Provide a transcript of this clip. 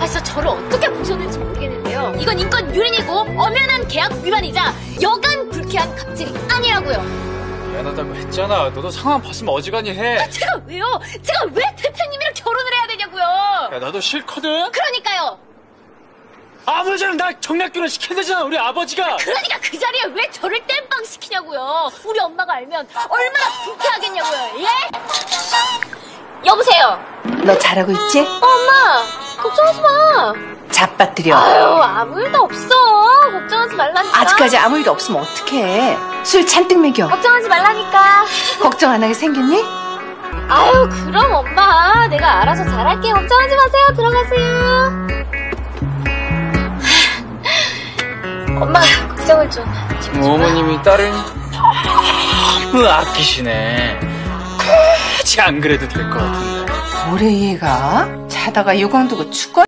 아, 진짜 저를 어떻게 보셨는지 모르겠는데요. 이건 인권 유린이고 엄연한 계약 위반이자 여간 불쾌한 갑질이 아니라고요. 미안하다고 했잖아. 너도 상황 봤으면 어지간히 해. 제가 왜요? 제가 왜 대표님이랑 결혼을 해야 되냐고요? 야, 나도 싫거든? 그러니까요. 아버지랑 나 정략결혼 시킨다잖아, 우리 아버지가! 그러니까 그 자리에 왜 저를 땜빵 시키냐고요. 우리 엄마가 알면 얼마나 불쾌하겠냐고요. 예? 여보세요. 너 잘하고 있지? 어, 엄마. 걱정하지 마. 잡아뜨려. 아유, 아무 일도 없어. 걱정하지 말라니까. 아직까지 아무 일도 없으면 어떡해. 술 잔뜩 먹여. 걱정하지 말라니까. 걱정 안 하게 생겼니? 아유, 그럼 엄마. 내가 알아서 잘할게. 걱정하지 마세요. 들어가세요. 엄마, 걱정을 좀. 어머님이 딸을 너무 아끼시네. 굳이 안 그래도 될 것 같은데. 뭐래 얘가? 자다가 요강 두고 축구